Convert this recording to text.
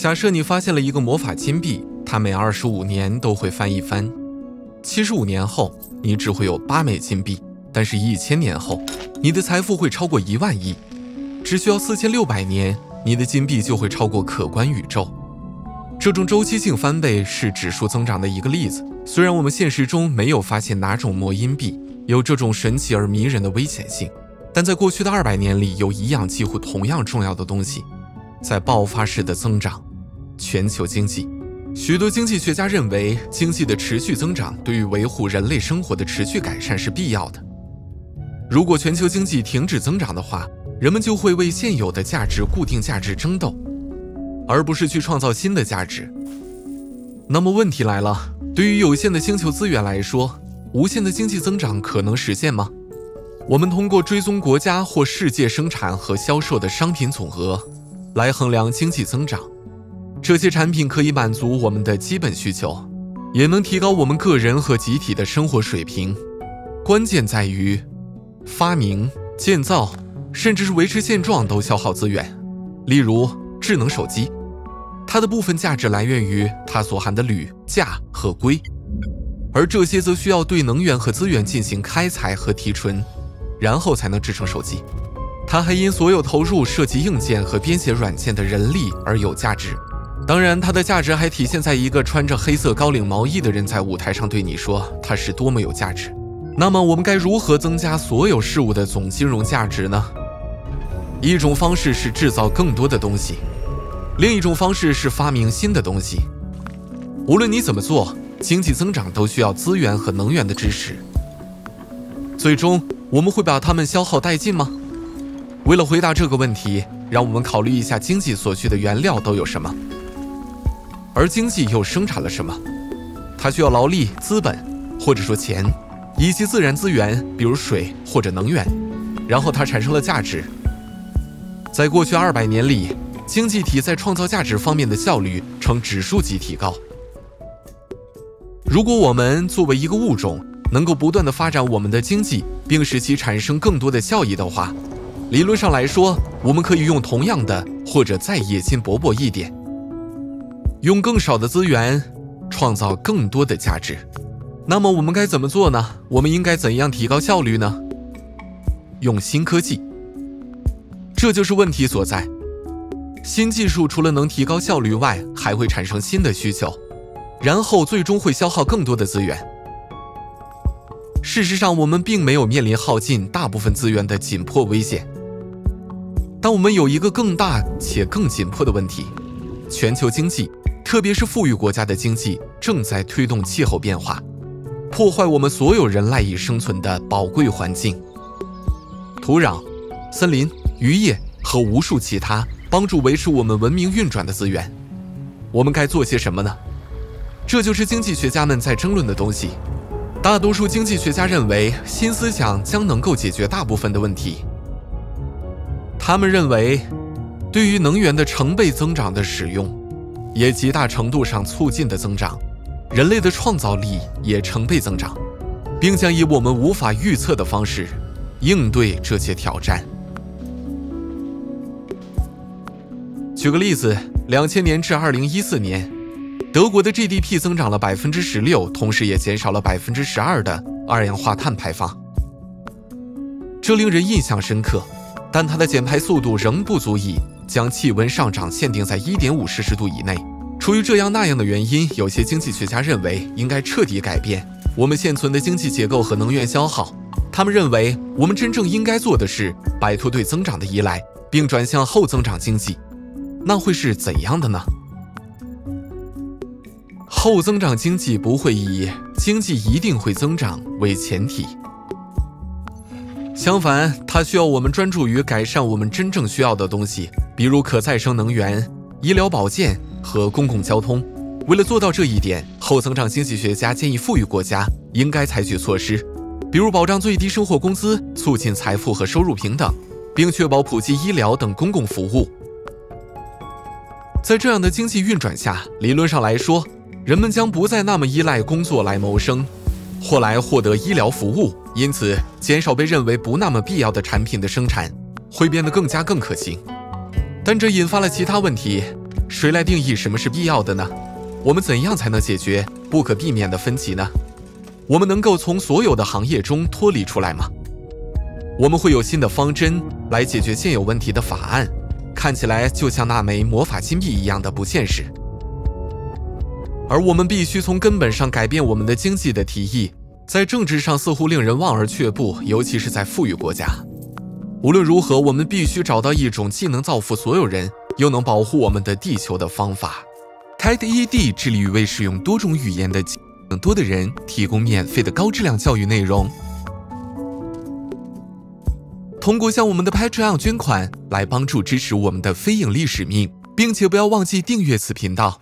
假设你发现了一个魔法金币，它每二十五年都会翻一番，七十五年后你只会有八枚金币，但是一千年后你的财富会超过一万亿，只需要四千六百年，你的金币就会超过可观宇宙。这种周期性翻倍是指数增长的一个例子。虽然我们现实中没有发现哪种魔音币有这种神奇而迷人的危险性，但在过去的二百年里，有一样几乎同样重要的东西在爆发式的增长。全球经济，许多经济学家认为，经济的持续增长对于维护人类生活的持续改善是必要的。如果全球经济停止增长的话，人们就会为现有的价值、固定价值争斗，而不是去创造新的价值。那么问题来了，对于有限的星球资源来说，无限的经济增长可能实现吗？我们通过追踪国家或世界生产和销售的商品总额来衡量经济增长。这些产品可以满足我们的基本需求，也能提高我们个人和集体的生活水平。关键在于，发明、建造，甚至是维持现状都消耗资源。例如，智能手机，它的部分价值来源于它所含的铝、价和硅，而这些则需要对能源和资源进行开采和提纯，然后才能制成手机。它还因所有投入涉及硬件和编写软件的人力而有价值。当然，它的价值还体现在一个穿着黑色高领毛衣的人在舞台上对你说它是多么有价值。那么，我们该如何增加所有事物的总金融价值呢？一种方式是制造更多的东西，另一种方式是发明新的东西。无论你怎么做，经济增长都需要资源和能源的支持。最终，我们会把它们消耗殆尽吗？为了回答这个问题，让我们考虑一下经济所需的原料都有什么。而经济又生产了什么？它需要劳力、资本，或者说钱，以及自然资源，比如水或者能源。然后它产生了价值。在过去二百年里，经济体在创造价值方面的效率呈指数级提高。如果我们作为一个物种能够不断的发展我们的经济，并使其产生更多的效益的话，理论上来说，我们可以用同样的或者再野心勃勃一点。用更少的资源创造更多的价值，那么我们该怎么做呢？我们应该怎样提高效率呢？用新科技，这就是问题所在。新技术除了能提高效率外，还会产生新的需求，然后最终会消耗更多的资源。事实上，我们并没有面临耗尽大部分资源的紧迫危险，但我们有一个更大且更紧迫的问题：全球经济。特别是富裕国家的经济正在推动气候变化，破坏我们所有人赖以生存的宝贵环境——土壤、森林、渔业和无数其他帮助维持我们文明运转的资源。我们该做些什么呢？这就是经济学家们在争论的东西。大多数经济学家认为，新思想将能够解决大部分的问题。他们认为，对于能源的成倍增长的使用。也极大程度上促进的增长，人类的创造力也成倍增长，并将以我们无法预测的方式应对这些挑战。举个例子，两千年至二零一四年，德国的 GDP 增长了百分之十六，同时也减少了百分之十二的二氧化碳排放，这令人印象深刻。但它的减排速度仍不足以。将气温上涨限定在一点五摄氏度以内。出于这样那样的原因，有些经济学家认为应该彻底改变我们现存的经济结构和能源消耗。他们认为，我们真正应该做的是摆脱对增长的依赖，并转向后增长经济。那会是怎样的呢？后增长经济不会以经济一定会增长为前提。相反，它需要我们专注于改善我们真正需要的东西，比如可再生能源、医疗保健和公共交通。为了做到这一点，后增长经济学家建议富裕国家应该采取措施，比如保障最低生活工资、促进财富和收入平等，并确保普及医疗等公共服务。在这样的经济运转下，理论上来说，人们将不再那么依赖工作来谋生。或来获得医疗服务，因此减少被认为不那么必要的产品的生产，会变得更加更可行。但这引发了其他问题，谁来定义什么是必要的呢？我们怎样才能解决不可避免的分歧呢？我们能够从所有的行业中脱离出来吗？我们会有新的方针来解决现有问题的法案，看起来就像那枚魔法金币一样的不现实。而我们必须从根本上改变我们的经济的提议，在政治上似乎令人望而却步，尤其是在富裕国家。无论如何，我们必须找到一种既能造福所有人，又能保护我们的地球的方法。TED-Ed 致力于为使用多种语言的更多的人提供免费的高质量教育内容。通过向我们的 Patreon 捐款来帮助支持我们的非盈利使命，并且不要忘记订阅此频道。